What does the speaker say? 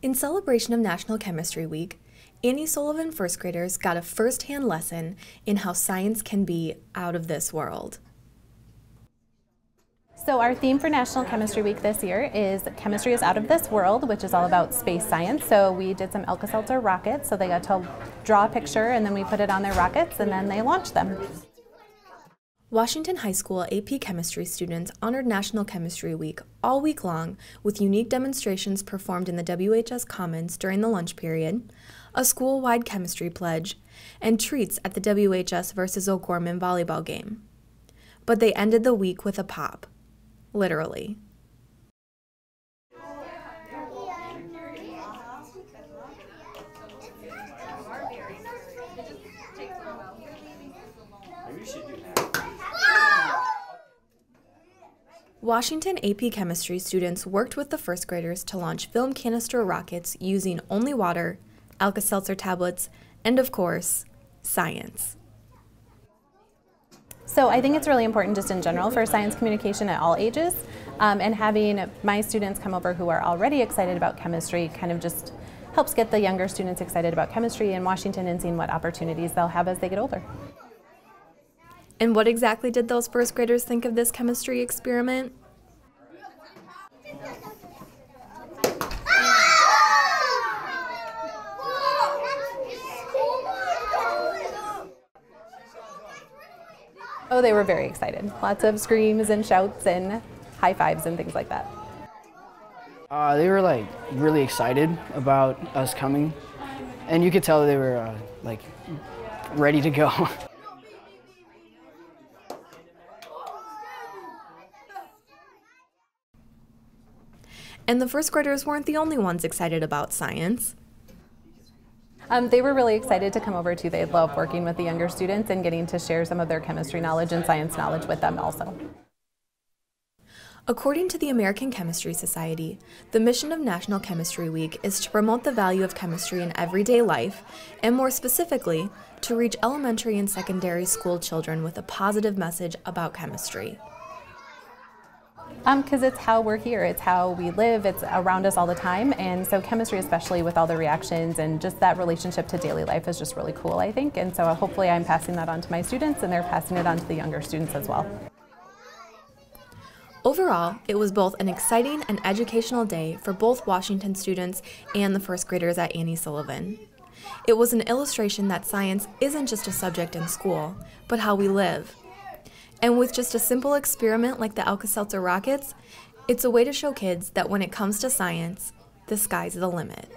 In celebration of National Chemistry Week, Annie Sullivan first graders got a first hand lesson in how science can be out of this world. So our theme for National Chemistry Week this year is Chemistry is Out of This World, which is all about space science. So we did some Alka-Seltzer rockets, so they got to draw a picture and then we put it on their rockets and then they launched them. Washington High School AP Chemistry students honored National Chemistry Week all week long with unique demonstrations performed in the WHS Commons during the lunch period, a school wide chemistry pledge, and treats at the WHS versus O'Gorman volleyball game. But they ended the week with a pop. Literally. Washington AP Chemistry students worked with the first graders to launch film canister rockets using only water, Alka Seltzer tablets, and of course, science. So I think it's really important just in general for science communication at all ages um, and having my students come over who are already excited about chemistry kind of just helps get the younger students excited about chemistry in Washington and seeing what opportunities they'll have as they get older. And what exactly did those first graders think of this chemistry experiment? Oh, they were very excited. Lots of screams and shouts and high fives and things like that. Uh, they were like really excited about us coming, and you could tell they were uh, like ready to go. And the first graders weren't the only ones excited about science. Um, they were really excited to come over too. They love working with the younger students and getting to share some of their chemistry knowledge and science knowledge with them also. According to the American Chemistry Society, the mission of National Chemistry Week is to promote the value of chemistry in everyday life, and more specifically, to reach elementary and secondary school children with a positive message about chemistry. Because um, it's how we're here, it's how we live, it's around us all the time, and so chemistry, especially with all the reactions and just that relationship to daily life, is just really cool, I think. And so hopefully, I'm passing that on to my students, and they're passing it on to the younger students as well. Overall, it was both an exciting and educational day for both Washington students and the first graders at Annie Sullivan. It was an illustration that science isn't just a subject in school, but how we live. And with just a simple experiment like the Alka-Seltzer rockets, it's a way to show kids that when it comes to science, the sky's the limit.